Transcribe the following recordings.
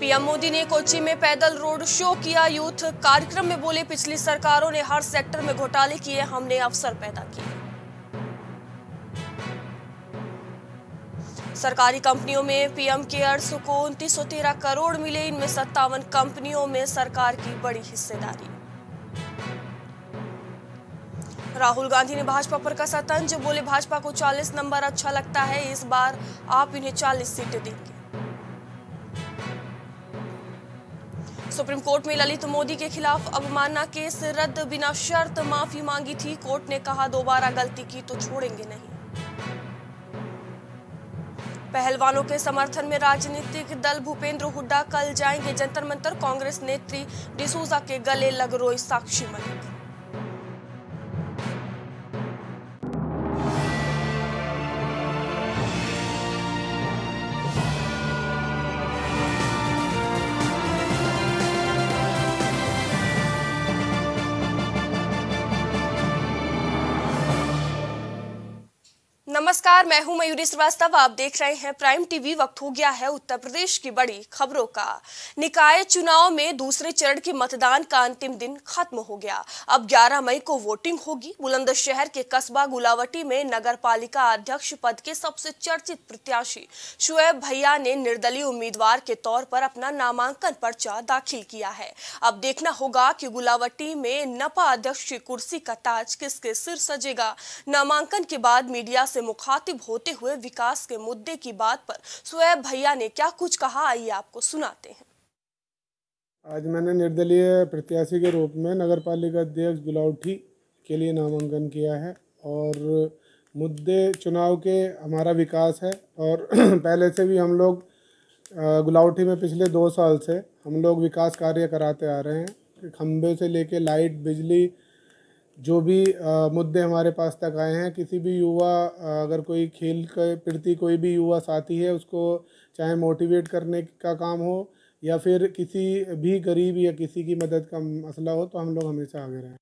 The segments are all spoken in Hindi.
पीएम मोदी ने कोची में पैदल रोड शो किया। यूथ कार्यक्रम में बोले, पिछली सरकारों ने हर सेक्टर में घोटाले किए, हमने अवसर पैदा किए। सरकारी कंपनियों में पीएम केयर्स को उनतीस करोड़ मिले। इनमें सत्तावन कंपनियों में सरकार की बड़ी हिस्सेदारी। राहुल गांधी ने भाजपा पर कसा तंज, बोले, भाजपा को 40 नंबर अच्छा लगता है, इस बार आप इन्हें 40 सीटें देंगे। सुप्रीम कोर्ट में ललित मोदी के खिलाफ अवमानना केस रद्द, बिना शर्त माफ़ी मांगी थी। कोर्ट ने कहा, दोबारा गलती की तो छोड़ेंगे नहीं। पहलवानों के समर्थन में राजनीतिक दल भूपेंद्र हुड्डा कल जाएँगे जंतर मंतर। कांग्रेस नेत्री डिसूजा के गले लग रोई साक्षी मलिक। नमस्कार, मैं हूँ मयूरी श्रीवास्तव, आप देख रहे हैं प्राइम टीवी, वक्त हो गया है उत्तर प्रदेश की बड़ी खबरों का। निकाय चुनाव में दूसरे चरण के मतदान का अंतिम दिन खत्म हो गया। अब 11 मई को वोटिंग होगी। बुलंदशहर के कस्बा गुलावटी में नगर पालिका अध्यक्ष पद के सबसे चर्चित प्रत्याशी शुएब भैया ने निर्दलीय उम्मीदवार के तौर पर अपना नामांकन पर्चा दाखिल किया है। अब देखना होगा की गुलावटी में नपा अध्यक्ष की कुर्सी का ताज किसके सिर सजेगा। नामांकन के बाद मीडिया से मुखातिब होते हुए विकास के मुद्दे की बात पर सुएब भैया ने क्या कुछ कहा, आइए आपको सुनाते हैं। आज मैंने निर्दलीय प्रत्याशी के रूप में नगर पालिका अध्यक्ष गुलाउठी के लिए नामांकन किया है और मुद्दे चुनाव के हमारा विकास है और पहले से भी हम लोग गुलाउठी में पिछले दो साल से हम लोग विकास कार्य कराते आ रहे हैं। खंभे से लेके लाइट, बिजली जो भी आ, मुद्दे हमारे पास तक आए हैं किसी भी युवा अगर कोई खेल के प्रति कोई भी युवा साथी है उसको चाहे मोटिवेट करने का काम हो या फिर किसी भी गरीब या किसी की मदद का मसला हो तो हम लोग हमेशा आगे रहें।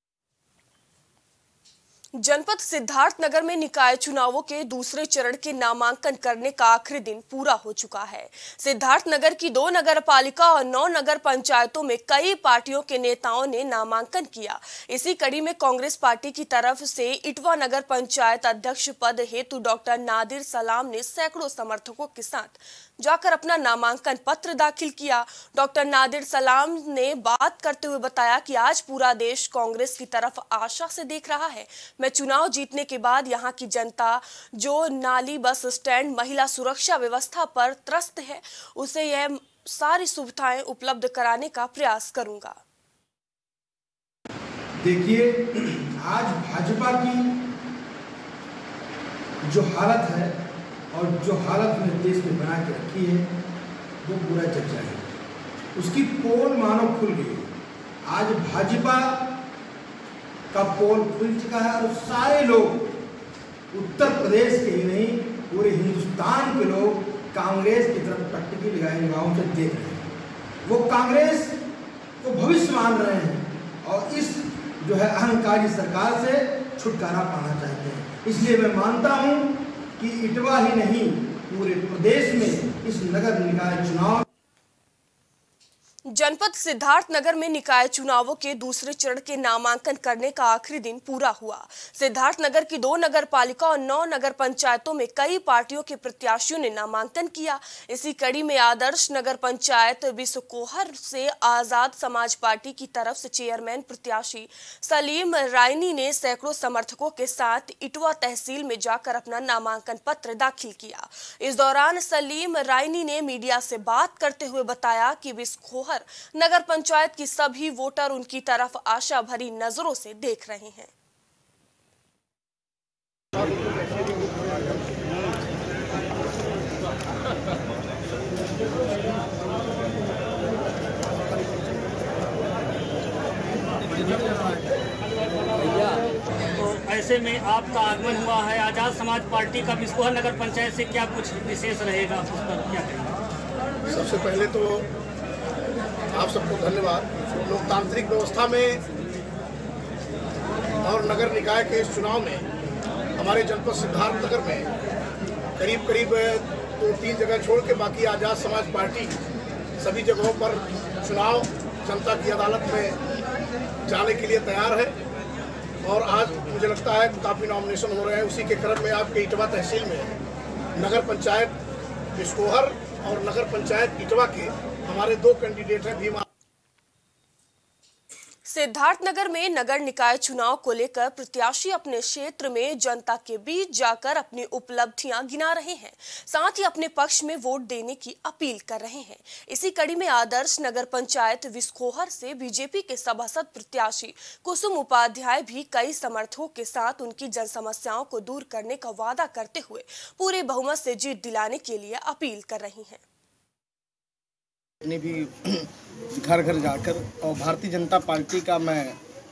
जनपद सिद्धार्थ नगर में निकाय चुनावों के दूसरे चरण के नामांकन करने का आखिरी दिन पूरा हो चुका है। सिद्धार्थ नगर की दो नगर पालिका और नौ नगर पंचायतों में कई पार्टियों के नेताओं ने नामांकन किया। इसी कड़ी में कांग्रेस पार्टी की तरफ़ से इटवा नगर पंचायत अध्यक्ष पद हेतु डॉक्टर नादिर सलाम ने सैकड़ों समर्थकों के साथ जाकर अपना नामांकन पत्र दाखिल किया। डॉक्टर नादिर सलाम ने बात करते हुए बताया कि आज पूरा देश कांग्रेस की तरफ़ आशा से देख रहा है। मैं चुनाव जीतने के बाद यहाँ की जनता जो नाली, बस स्टैंड, महिला सुरक्षा व्यवस्था पर त्रस्त है, उसे यह सारी सुविधाएँ उपलब्ध कराने का प्रयास करूँगा। देखिए, आज भाजपा की जो हालत है और जो हालत में देश में बना के रखी है, वो बुरा चर्चा है। उसकी पोल मानो खुल गई आज भाजपा का पोल खुल चुका है और सारे लोग उत्तर प्रदेश के ही नहीं, पूरे हिंदुस्तान के लोग कांग्रेस की तरफ़ टकटकी लगाए निगाहों से देख रहे हैं। वो कांग्रेस को भविष्य मान रहे हैं और इस जो है अहंकारी सरकार से छुटकारा पाना चाहते हैं। इसलिए मैं मानता हूँ कि इटवा ही नहीं, पूरे प्रदेश में इस नगर निकाय चुनाव जनपद सिद्धार्थ नगर में निकाय चुनावों के दूसरे चरण के नामांकन करने का आखिरी दिन पूरा हुआ। सिद्धार्थ नगर की दो नगर पालिका और नौ नगर पंचायतों में कई पार्टियों के प्रत्याशियों ने नामांकन किया। इसी कड़ी में आदर्श नगर पंचायत विश्वकोहर से आज़ाद समाज पार्टी की तरफ़ से चेयरमैन प्रत्याशी सलीम रायनी ने सैकड़ों समर्थकों के साथ इटवा तहसील में जाकर अपना नामांकन पत्र दाखिल किया। इस दौरान सलीम रायनी ने मीडिया से बात करते हुए बताया की कि विश्वकोहर नगर पंचायत की सभी वोटर उनकी तरफ़ आशा भरी नज़रों से देख रहे हैं। तो ऐसे में आपका आगमन हुआ है आज़ाद समाज पार्टी का बिस्कोहर नगर पंचायत से क्या कुछ विशेष रहेगा? उस पर क्या कहेंगे? सबसे पहले तो आप सबको धन्यवाद। लोकतांत्रिक व्यवस्था में और नगर निकाय के इस चुनाव में, हमारे जनपद सिद्धार्थ नगर में करीब करीब दो तीन जगह छोड़ के बाकी आज़ाद समाज पार्टी सभी जगहों पर चुनाव जनता की अदालत में जाने के लिए तैयार है। और आज मुझे लगता है काफ़ी नॉमिनेशन हो रहे हैं। उसी के क्रम में आपके इटवा तहसील में नगर पंचायत बिस्कोहर और नगर पंचायत इटवा के हमारे दो कैंडिडेट हैं, भीमा। सिद्धार्थनगर में नगर निकाय चुनाव को लेकर प्रत्याशी अपने क्षेत्र में जनता के बीच जाकर अपनी उपलब्धियाँ गिना रहे हैं। साथ ही अपने पक्ष में वोट देने की अपील कर रहे हैं। इसी कड़ी में आदर्श नगर पंचायत विस्कोहर से बीजेपी के सभासद प्रत्याशी कुसुम उपाध्याय भी कई समर्थकों के साथ उनकी जन समस्याओं को दूर करने का वादा करते हुए पूरे बहुमत से जीत दिलाने के लिए अपील कर रही हैं। ने भी घर घर जाकर और भारतीय जनता पार्टी का मैं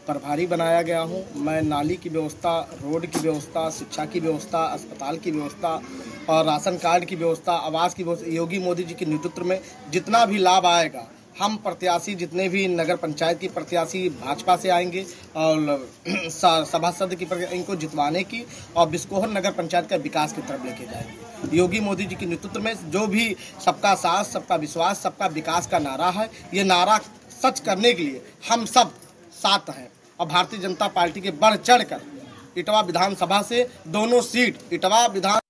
प्रभारी बनाया गया हूँ। मैं नाली की व्यवस्था, रोड की व्यवस्था, शिक्षा की व्यवस्था, अस्पताल की व्यवस्था और राशन कार्ड की व्यवस्था, आवास की व्यवस्था, योगी मोदी जी के नेतृत्व में जितना भी लाभ आएगा हम प्रत्याशी जितने भी नगर पंचायत की प्रत्याशी भाजपा से आएँगे और सभासद की इनको जितवाने की और बिस्कोहर नगर पंचायत का विकास की तरफ़ लेके जाएँगे। योगी मोदी जी के नेतृत्व में जो भी सबका साथ, सबका विश्वास, सबका विकास का नारा है, ये नारा सच करने के लिए हम सब साथ हैं और भारतीय जनता पार्टी के बढ़ चढ़ कर इटवा विधानसभा से दोनों सीट, इटवा विधान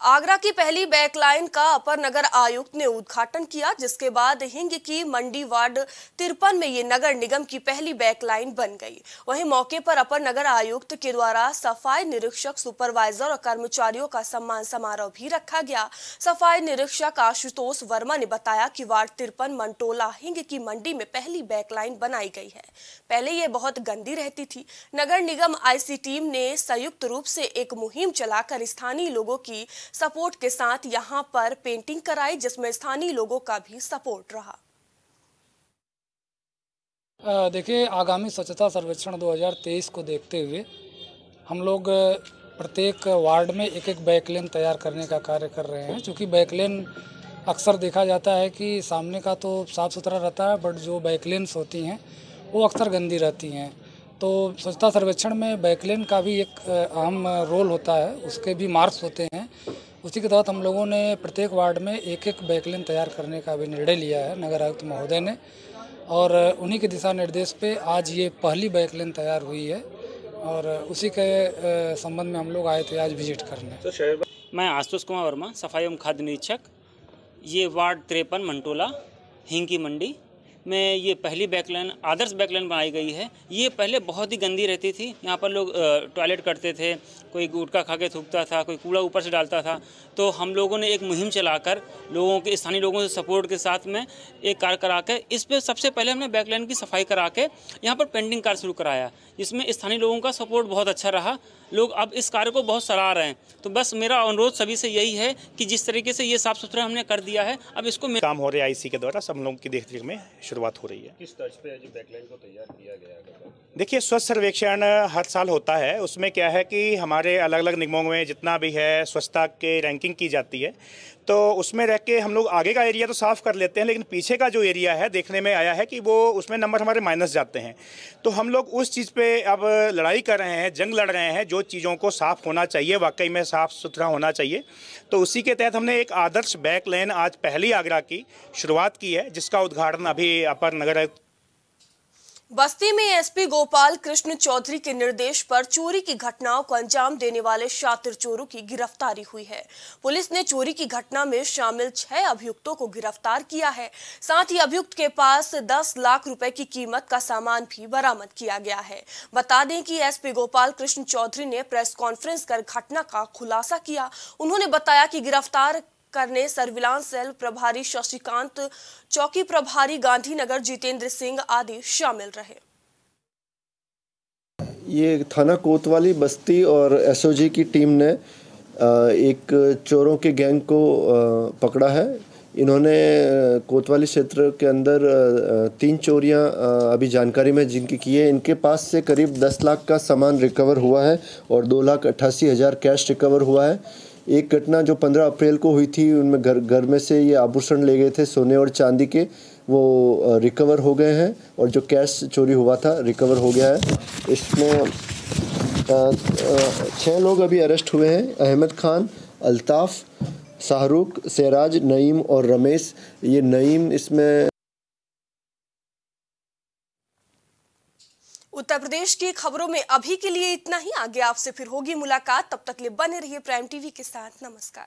आगरा की पहली बैकलाइन का अपर नगर आयुक्त ने उद्घाटन किया, जिसके बाद हिंग की मंडी वार्ड तिरपन में ये नगर निगम की पहली बैकलाइन बन गई। वहीं मौके पर अपर नगर आयुक्त के द्वारा सफ़ाई निरीक्षक, सुपरवाइजर और कर्मचारियों का सम्मान समारोह भी रखा गया। सफ़ाई निरीक्षक आशुतोष वर्मा ने बताया कि वार्ड तिरपन मंटोला हिंग की मंडी में पहली बैकलाइन बनाई गई है। पहले ये बहुत गंदी रहती थी। नगर निगम आईसी टीम ने संयुक्त रूप से एक मुहिम चलाकर स्थानीय लोगों की सपोर्ट के साथ यहाँ पर पेंटिंग कराई, जिसमें स्थानीय लोगों का भी सपोर्ट रहा। देखिए, आगामी स्वच्छता सर्वेक्षण 2023 को देखते हुए हम लोग प्रत्येक वार्ड में एक एक बैकलेन तैयार करने का कार्य कर रहे हैं क्योंकि बैकलेन अक्सर देखा जाता है कि सामने का तो साफ़ सुथरा रहता है बट जो बैकलेन्स होती हैं, वो अक्सर गंदी रहती हैं। तो स्वच्छता सर्वेक्षण में बैकलेन का भी एक अहम रोल होता है, उसके भी मार्क्स होते हैं। उसी के तहत हम लोगों ने प्रत्येक वार्ड में एक एक बैकलेन तैयार करने का भी निर्णय लिया है नगर आयुक्त महोदय ने। और उन्हीं के दिशा निर्देश पे आज ये पहली बैकलेन तैयार हुई है और उसी के संबंध में हम लोग आए थे आज विज़िट करने। तो मैं आशुतोष कुमार वर्मा सफ़ाई एवं खाद्य निरीक्षक ये वार्ड तिरपन मंटोला हिंग मंडी में ये पहली बैकलाइन, आदर्श बैकलाइन बनाई गई है। ये पहले बहुत ही गंदी रहती थी। यहाँ पर लोग टॉयलेट करते थे, कोई गुटखा खा के थूकता था, कोई कूड़ा ऊपर से डालता था। तो हम लोगों ने एक मुहिम चलाकर, लोगों के, स्थानीय लोगों से सपोर्ट के साथ में एक कार्य करा के इस पर सबसे पहले हमने बैकलाइन की सफ़ाई करा के यहाँ पर पेंटिंग कार्य शुरू कराया। जिसमें स्थानीय लोगों का सपोर्ट बहुत अच्छा रहा। लोग अब इस कार्य को बहुत सराह रहे हैं। तो बस मेरा अनुरोध सभी से यही है कि जिस तरीके से ये साफ़ सुथरा हमने कर दिया है अब इसको काम हो रहा है आईसी के द्वारा सब लोगों की देखरेख में शुरुआत हो रही है। किस तर्ज पे जो बैकलाइन को तैयार किया गया है? देखिए स्वच्छ सर्वेक्षण हर साल होता है। उसमें क्या है कि हमारे अलग अलग निगमों में जितना भी है स्वच्छता के रैंकिंग की जाती है। तो उसमें रह के हम लोग आगे का एरिया तो साफ़ कर लेते हैं, लेकिन पीछे का जो एरिया है, देखने में आया है कि वो, उसमें नंबर हमारे माइनस जाते हैं। तो हम लोग उस चीज़ पे अब लड़ाई कर रहे हैं, जंग लड़ रहे हैं, जो चीज़ों को साफ़ होना चाहिए, वाकई में साफ़ सुथरा होना चाहिए। तो उसी के तहत हमने एक आदर्श बैक लेन आज पहली आगरा की शुरुआत की है, जिसका उद्घाटन अभी अपर नगर बस्ती में एसपी गोपाल कृष्ण चौधरी के निर्देश पर चोरी की घटनाओं को अंजाम देने वाले शातिर चोरों की गिरफ्तारी हुई है। पुलिस ने चोरी की घटना में शामिल छह अभियुक्तों को गिरफ़्तार किया है। साथ ही अभियुक्त के पास 10 लाख रुपए की कीमत का सामान भी बरामद किया गया है। बता दें कि एसपी गोपाल कृष्ण चौधरी ने प्रेस कॉन्फ्रेंस कर घटना का खुलासा किया। उन्होंने बताया कि गिरफ़्तार करने सर्विलांस सेल प्रभारी शशिकांत, चौकी प्रभारी गांधीनगर जितेंद्र सिंह आदि शामिल रहे। ये थाना कोतवाली बस्ती और एसओजी की टीम ने एक चोरों के गैंग को पकड़ा है। इन्होंने कोतवाली क्षेत्र के अंदर तीन चोरियाँ अभी जानकारी में जिनकी की है। इनके पास से करीब दस लाख का सामान रिकवर हुआ है और दो लाख अट्ठासी हज़ार कैश रिकवर हुआ है। एक घटना जो 15 अप्रैल को हुई थी, उनमें घर घर में से ये आभूषण ले गए थे सोने और चांदी के। वो रिकवर हो गए हैं और जो कैश चोरी हुआ था रिकवर हो गया है। इसमें छः लोग अभी अरेस्ट हुए हैं। अहमद खान, अल्ताफ़, शाहरुख, सैराज, नईम और रमेश। ये नईम इसमें उत्तर प्रदेश की खबरों में अभी के लिए इतना ही। आगे आपसे फिर होगी मुलाकात। तब तक लिए बने रहिए प्राइम टीवी के साथ। नमस्कार।